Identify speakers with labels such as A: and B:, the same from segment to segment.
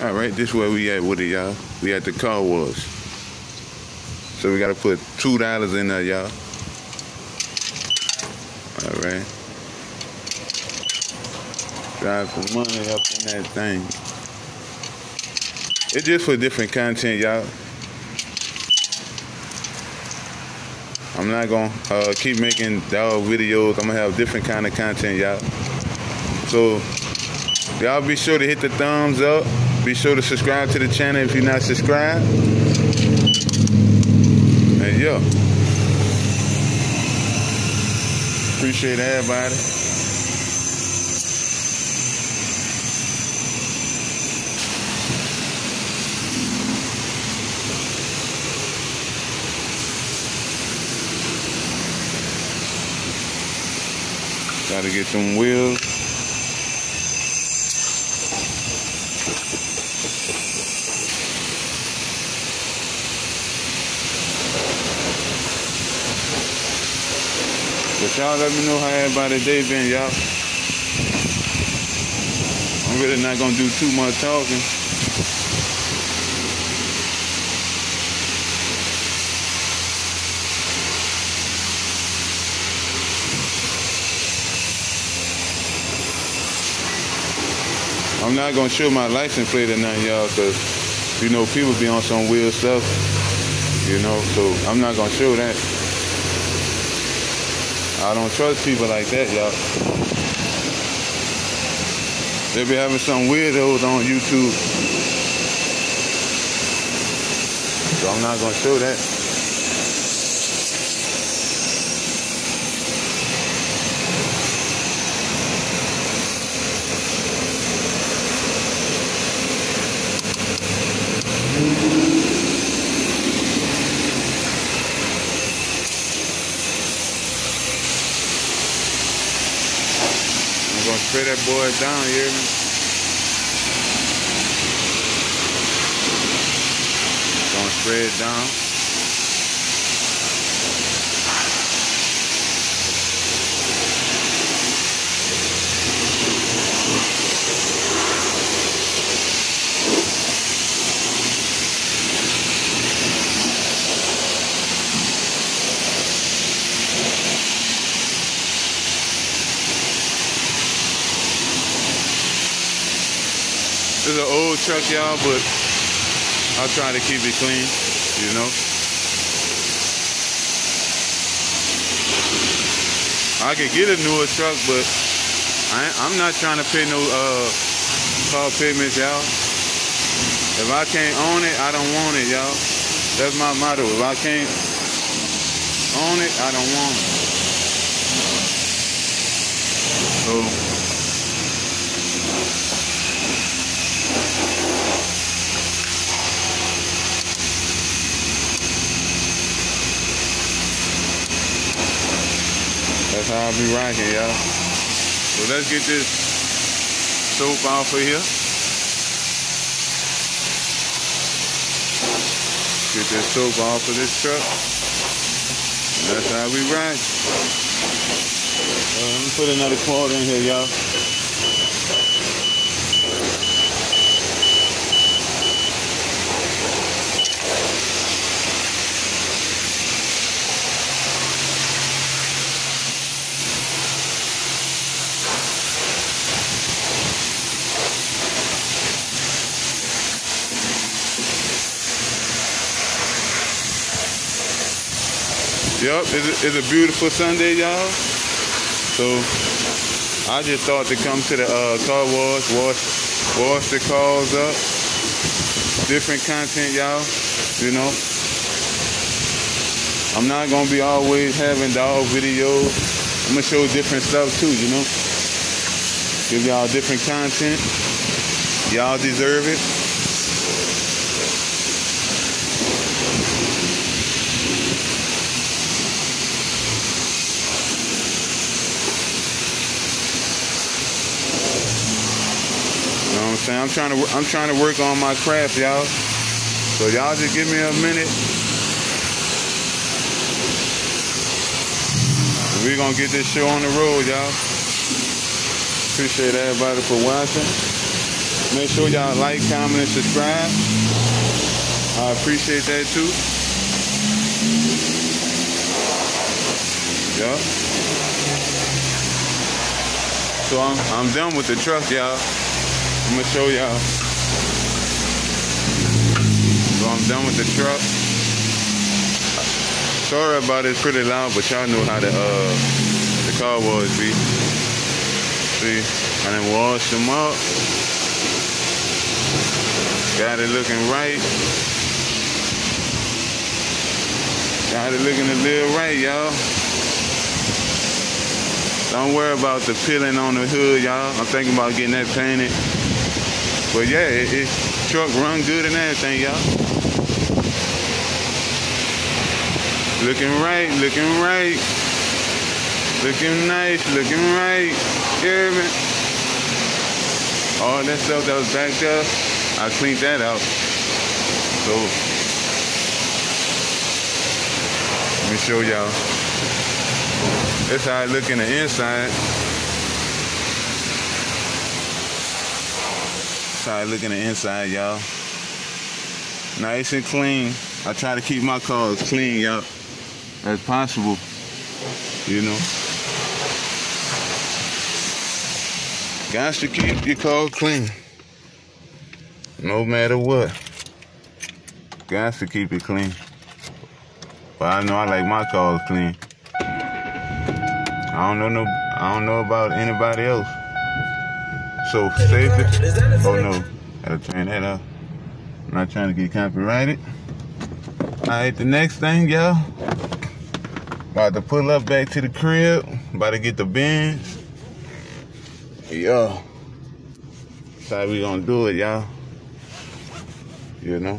A: All right, this where we at with it, y'all. We at the car wash. So we gotta put two dollars in there, y'all. All right. Drive some money up in that thing. It's just for different content, y'all. I'm not gonna uh, keep making dog videos. I'm gonna have different kind of content, y'all. So y'all be sure to hit the thumbs up. Be sure to subscribe to the channel if you're not subscribed. And yeah. Appreciate everybody. Gotta get some wheels. But y'all let me know how everybody day been, y'all. I'm really not gonna do too much talking. I'm not gonna show my license plate or nothing, y'all, cause you know people be on some weird stuff, you know. So I'm not gonna show that. I don't trust people like that, y'all. They be having some weirdos on YouTube. So I'm not gonna show that. Gonna spray that boy down, me? Gonna spray it down. Truck, y'all, but I'll try to keep it clean, you know. I could get a newer truck, but I, I'm not trying to pay no uh, car payments, y'all. If I can't own it, I don't want it, y'all. That's my motto. If I can't own it, I don't want it. So That's how I be rocking, y'all. So let's get this soap off of here. Get this soap off of this truck. That's how we rock. Uh, let me put another quarter in here, y'all. Yep, it's a, it's a beautiful Sunday, y'all. So I just thought to come to the uh, car wash, wash, wash the cars up. Different content, y'all. You know. I'm not gonna be always having dog videos. I'm gonna show different stuff too, you know. Give y'all different content. Y'all deserve it. Saying? I'm trying to I'm trying to work on my craft, y'all. So y'all just give me a minute. We're gonna get this show on the road, y'all. Appreciate everybody for watching. Make sure y'all like, comment, and subscribe. I appreciate that too. Yeah. So I'm, I'm done with the truck, y'all. I'm gonna show y'all. So I'm done with the truck. Sorry about it, it's pretty loud, but y'all know how the uh the car was be. See, I done washed them up. Got it looking right. Got it looking a little right, y'all. Don't worry about the peeling on the hood, y'all. I'm thinking about getting that painted. But yeah, it, it truck run good and everything, y'all. Looking right, looking right. Looking nice, looking right. Yeah, man. All that stuff that was back there, I cleaned that out. So, let me show y'all. This how I look in the inside. How look the inside, y'all. Nice and clean. I try to keep my cars clean, y'all as possible, you know. Got to keep your car clean, no matter what. Got to keep it clean. But I know I like my cars clean. I don't know no, I don't know about anybody else. So safety. Oh no, gotta turn that off. I'm not trying to get copyrighted. All right, the next thing, y'all. About to pull up back to the crib. About to get the bins. Yo. That's how we gonna do it, y'all. You know?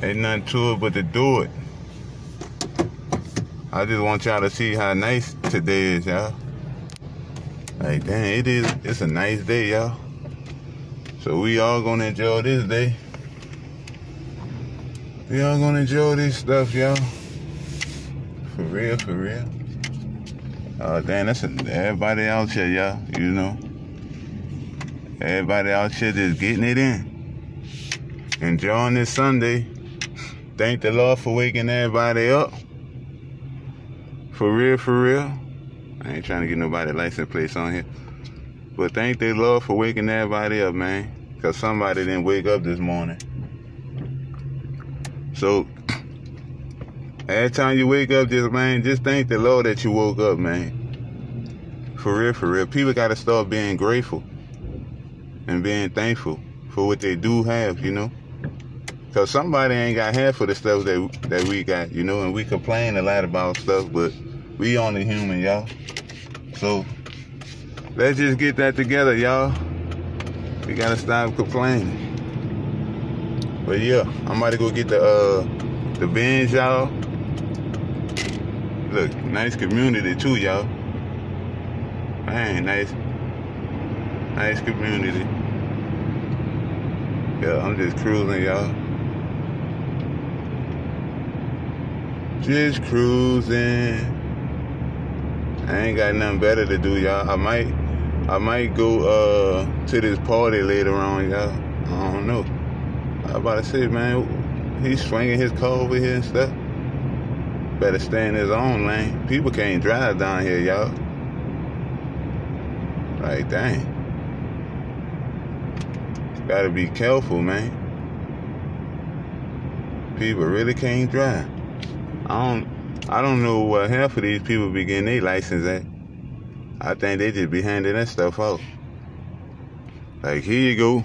A: Ain't nothing to it but to do it. I just want y'all to see how nice today is, y'all. Like, damn, it is, it's a nice day, y'all. So we all gonna enjoy this day. We all gonna enjoy this stuff, y'all. For real, for real. Oh, damn, that's a, everybody out here, y'all, you know. Everybody out here just getting it in. Enjoying this Sunday. Thank the Lord for waking everybody up. For real, for real. I ain't trying to get nobody license plates on here. But thank the Lord for waking everybody up, man. Because somebody didn't wake up this morning. So Every time you wake up, just man, just thank the Lord that you woke up, man. For real, for real. People gotta start being grateful and being thankful for what they do have, you know. Cause somebody ain't got half of the stuff that that we got, you know, and we complain a lot about stuff, but we only human, y'all. So let's just get that together, y'all. We gotta stop complaining. But yeah, I'm about to go get the uh the bins, y'all. Look, nice community too, y'all. Man, nice, nice community. Yeah, I'm just cruising, y'all. Just cruising. I ain't got nothing better to do, y'all. I might, I might go uh to this party later on, y'all. I don't know. I about to say, man, he's swinging his car over here and stuff better stay in his own lane. People can't drive down here, y'all. Like, dang. Gotta be careful, man. People really can't drive. I don't I don't know what half of these people be getting their license at. I think they just be handing that stuff out. Like, here you go.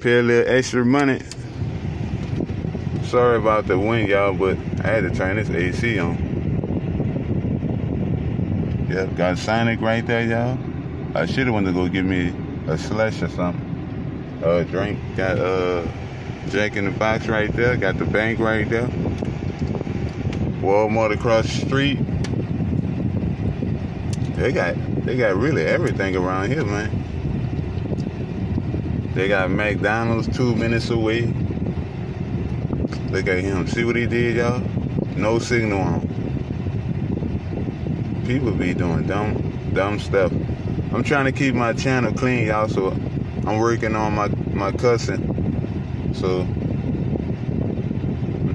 A: Pay a little extra money Sorry about the wind, y'all, but I had to turn this AC on. Yep, got Sonic right there, y'all. I should have went to go get me a slush or something. Uh, drink. Got uh, Jack in the Box right there. Got the bank right there. Walmart across the street. They got they got really everything around here, man. They got McDonald's two minutes away. Look at him. See what he did, y'all? No signal on. People be doing dumb, dumb stuff I'm trying to keep my channel clean, y'all. So I'm working on my my cussing. So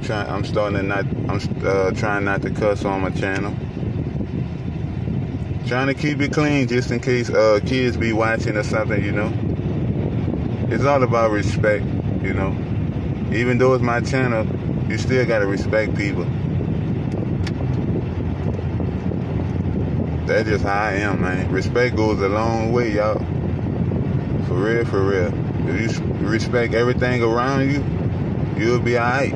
A: trying. I'm starting to not. I'm uh, trying not to cuss on my channel. Trying to keep it clean just in case uh, kids be watching or something, you know. It's all about respect, you know. Even though it's my channel, you still gotta respect people. That's just how I am, man. Respect goes a long way, y'all. For real, for real. If you respect everything around you, you'll be alright.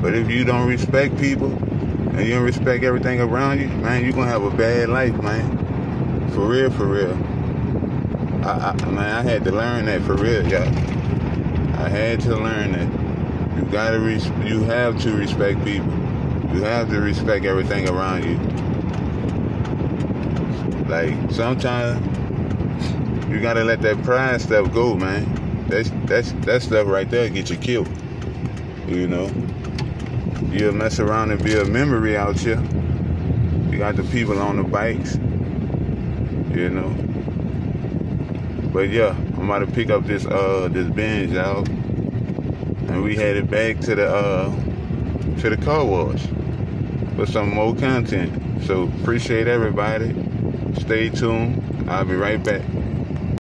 A: But if you don't respect people and you don't respect everything around you, man, you're gonna have a bad life, man. For real, for real. I, I, man, I had to learn that for real, y'all. I had to learn that. You gotta, res- you have to respect people. You have to respect everything around you. Like sometimes you gotta let that pride stuff go, man. That's that's that stuff right there get you killed. You know, you'll mess around and be a memory out here. You got the people on the bikes, you know. But yeah, I'm about to pick up this uh this Benz, y'all, and we headed back to the uh to the car wash for some more content. So appreciate everybody. Stay tuned. I'll be right back.